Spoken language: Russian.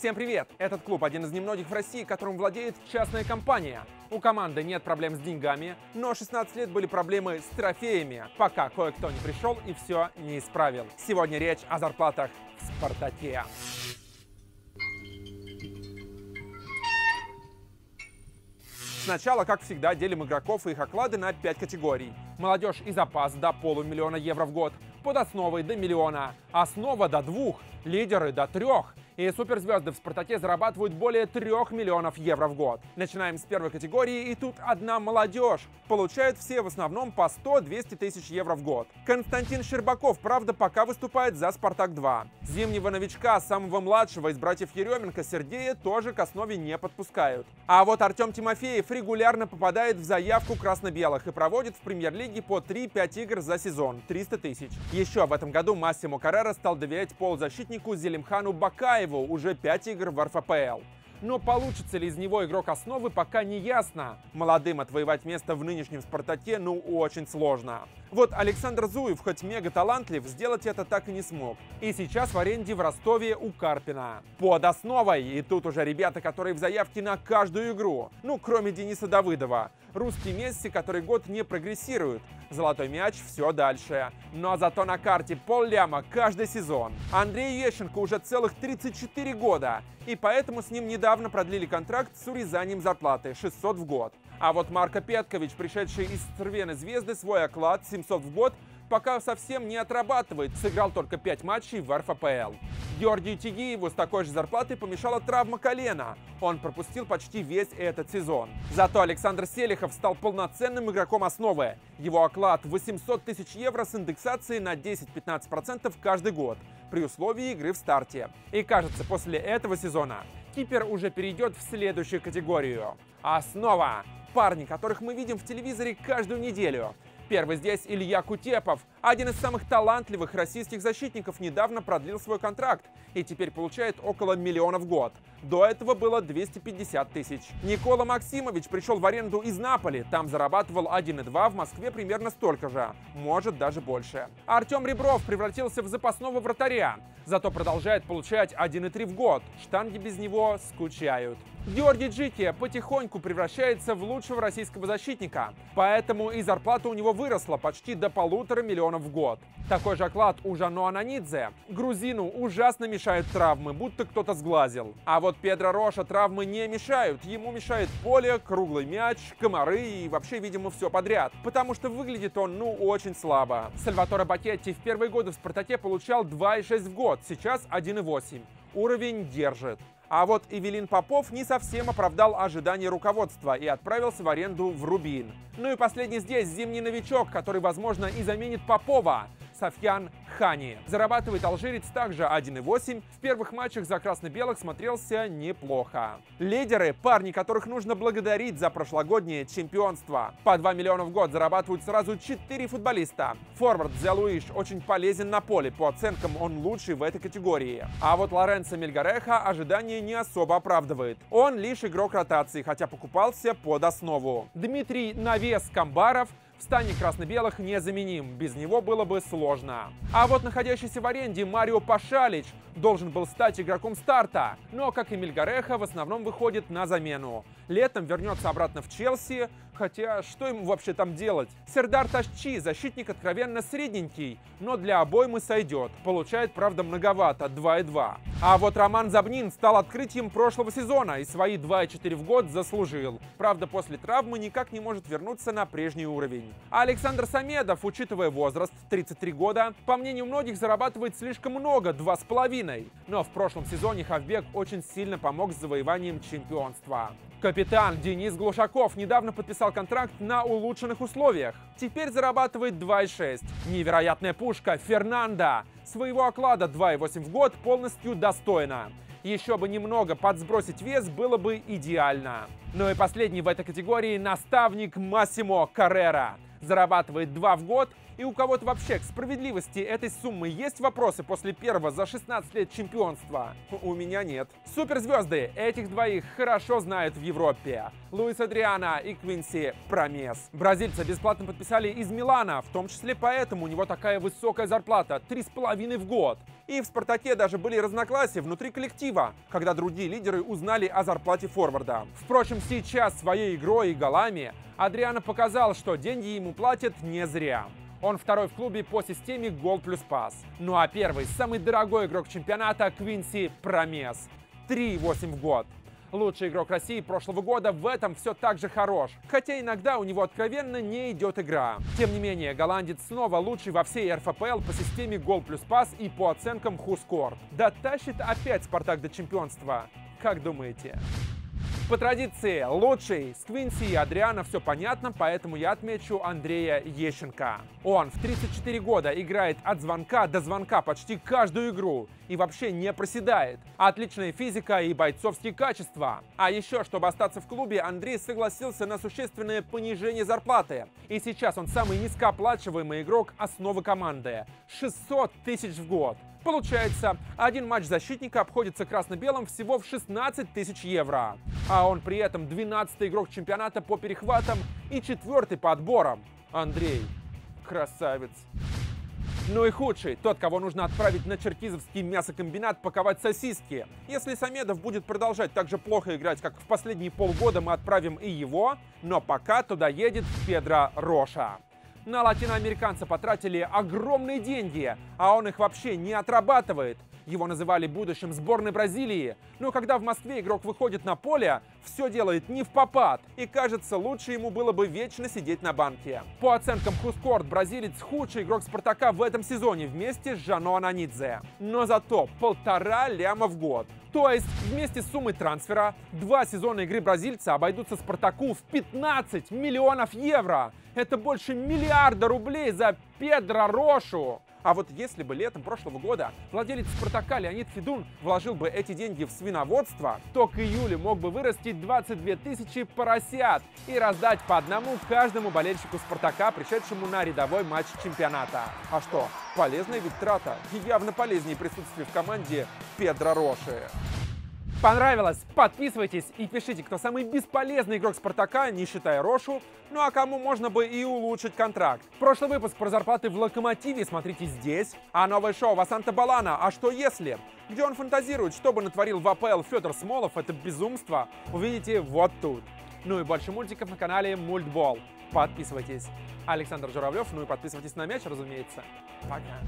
Всем привет! Этот клуб один из немногих в России, которым владеет частная компания. У команды нет проблем с деньгами, но 16 лет были проблемы с трофеями, пока кое-кто не пришел и все не исправил. Сегодня речь о зарплатах в «Спартаке». Сначала, как всегда, делим игроков и их оклады на 5 категорий. Молодежь и запас до полумиллиона евро в год, под основой до миллиона, основа до двух, лидеры до трех, и суперзвезды в «Спартаке» зарабатывают более 3 миллионов евро в год. Начинаем с первой категории, и тут одна молодежь. Получают все в основном по 100-200 тысяч евро в год. Константин Щербаков, правда, пока выступает за «Спартак-2». Зимнего новичка, самого младшего из братьев Еременко, Сергея тоже к основе не подпускают. А вот Артем Тимофеев регулярно попадает в заявку красно-белых и проводит в премьер-лиге по 3-5 игр за сезон, 300 тысяч. Еще в этом году Массимо Каррера стал доверять полузащитнику Зелимхану Бакаеву, Андрееву уже 5 игр в РФПЛ. Но получится ли из него игрок основы, пока не ясно. Молодым отвоевать место в нынешнем «Спартаке» ну очень сложно. Вот Александр Зуев, хоть мега талантлив, сделать это так и не смог. И сейчас в аренде в Ростове у Карпина. Под основой. И тут уже ребята, которые в заявке на каждую игру. Ну, кроме Дениса Давыдова. Русский Месси, который год не прогрессирует. Золотой мяч все дальше. Но зато на карте пол ляма каждый сезон. Андрей Ещенко уже целых 34 года. И поэтому с ним недавно продлили контракт с урезанием зарплаты 600 в год. А вот Марко Петкович, пришедший из Цервены Звезды, свой оклад 700 в год пока совсем не отрабатывает, сыграл только 5 матчей в РФПЛ. Георгию Тигиеву с такой же зарплатой помешала травма колена. Он пропустил почти весь этот сезон. Зато Александр Селихов стал полноценным игроком основы. Его оклад 800 тысяч евро с индексацией на 10-15% каждый год, при условии игры в старте. И кажется, после этого сезона кипер уже перейдет в следующую категорию. Основа. Парни, которых мы видим в телевизоре каждую неделю. Первый здесь Илья Кутепов, один из самых талантливых российских защитников, недавно продлил свой контракт и теперь получает около миллиона в год. До этого было 250 тысяч. Никола Максимович пришел в аренду из Наполи, там зарабатывал 1,2, в Москве примерно столько же, может даже больше. Артем Ребров превратился в запасного вратаря, зато продолжает получать 1,3 в год, штанги без него скучают. Георгий Джики потихоньку превращается в лучшего российского защитника, поэтому и зарплата у него выросла почти до полутора миллионов в год. Такой же оклад у Жано Ананидзе. Грузину ужасно мешают травмы, будто кто-то сглазил. А вот Педро Роша травмы не мешают. Ему мешает поле, круглый мяч, комары и вообще, видимо, все подряд. Потому что выглядит он, ну, очень слабо. Сальваторе Бакетти в первые годы в «Спартаке» получал 2,6 в год, сейчас 1,8. Уровень держит. А вот Эвелин Попов не совсем оправдал ожидания руководства и отправился в аренду в Рубин. Ну и последний здесь зимний новичок, который, возможно, и заменит Попова. Софьян Хани. Зарабатывает алжирец также 1,8. В первых матчах за красно-белых смотрелся неплохо. Лидеры – парни, которых нужно благодарить за прошлогоднее чемпионство. По 2 миллиона в год зарабатывают сразу 4 футболиста. Форвард Зелуиш очень полезен на поле, по оценкам он лучший в этой категории. А вот Лоренцо Мельгареха ожидания не особо оправдывает. Он лишь игрок ротации, хотя покупался под основу. Дмитрий Навес Камбаров – в стане красно-белых незаменим, без него было бы сложно. А вот находящийся в аренде Марио Пашалич должен был стать игроком старта, но, как и Мильгареха, в основном выходит на замену. Летом вернется обратно в Челси, хотя что ему вообще там делать? Сердар Ташчи, защитник откровенно средненький, но для обоймы сойдет. Получает, правда, многовато, 2,2. А вот Роман Забнин стал открытием прошлого сезона и свои 2,4 в год заслужил. Правда, после травмы никак не может вернуться на прежний уровень. А Александр Самедов, учитывая возраст, 33 года, по мнению многих, зарабатывает слишком много, 2,5. Но в прошлом сезоне Хавбек очень сильно помог с завоеванием чемпионства. Капитан Денис Глушаков недавно подписал контракт на улучшенных условиях. Теперь зарабатывает 2,6. Невероятная пушка Фернанда. Своего оклада 2,8 в год полностью достойно. Еще бы немного подсбросить вес было бы идеально. Ну и последний в этой категории наставник Массимо Каррера. Зарабатывает 2 в год И у кого-то вообще к справедливости этой суммы есть вопросы после первого за 16 лет чемпионства? У меня нет. Суперзвезды этих двоих хорошо знают в Европе. Луис Адриана и Квинси Промес. Бразильца бесплатно подписали из Милана, в том числе поэтому у него такая высокая зарплата – 3,5 в год. И в «Спартаке» даже были разногласия внутри коллектива, когда другие лидеры узнали о зарплате форварда. Впрочем, сейчас своей игрой и голами Адриано показал, что деньги ему платят не зря. Он второй в клубе по системе гол плюс пас. Ну а первый, самый дорогой игрок чемпионата Квинси Промес. 3,8 в год. Лучший игрок России прошлого года в этом все так же хорош, хотя иногда у него откровенно не идет игра. Тем не менее, голландец снова лучший во всей РФПЛ по системе гол плюс пас и по оценкам Хускорт. Да тащит опять Спартак до чемпионства. Как думаете? По традиции, лучший с Квинси и Адриана все понятно, поэтому я отмечу Андрея Ещенко. Он в 34 года играет от звонка до звонка почти каждую игру и вообще не проседает. Отличная физика и бойцовские качества. А еще, чтобы остаться в клубе, Андрей согласился на существенное понижение зарплаты. И сейчас он самый низкооплачиваемый игрок основы команды. 600 тысяч в год. Получается, один матч защитника обходится красно-белым всего в 16 тысяч евро. А он при этом 12-й игрок чемпионата по перехватам и четвертый по отборам. Андрей, красавец. Ну и худший, тот, кого нужно отправить на черкизовский мясокомбинат паковать сосиски. Если Самедов будет продолжать так же плохо играть, как в последние полгода, мы отправим и его, но пока туда едет Педро Роша. На латиноамериканца потратили огромные деньги, а он их вообще не отрабатывает. Его называли будущим сборной Бразилии. Но когда в Москве игрок выходит на поле, все делает не в попад. И кажется, лучше ему было бы вечно сидеть на банке. По оценкам Хускорт, бразилец худший игрок Спартака в этом сезоне вместе с Жано Ананидзе. Но зато полтора ляма в год. То есть вместе с суммой трансфера два сезона игры бразильца обойдутся Спартаку в 15 миллионов евро. Это больше миллиарда рублей за Педро Рошу. А вот если бы летом прошлого года владелец «Спартака» Леонид Федун вложил бы эти деньги в свиноводство, то к июлю мог бы вырастить 22 тысячи поросят и раздать по одному каждому болельщику «Спартака», пришедшему на рядовой матч чемпионата. А что, полезная ведь трата. Явно полезнее присутствие в команде Педро Роши. Понравилось? Подписывайтесь и пишите, кто самый бесполезный игрок Спартака, не считая Рошу, ну а кому можно бы и улучшить контракт. Прошлый выпуск про зарплаты в Локомотиве смотрите здесь, а новое шоу Васанта Балана «А что если?», где он фантазирует, что бы натворил в АПЛ Федор Смолов, это безумство, увидите вот тут. Ну и больше мультиков на канале Мультбол. Подписывайтесь. Александр Журавлев, ну и подписывайтесь на мяч, разумеется. Пока.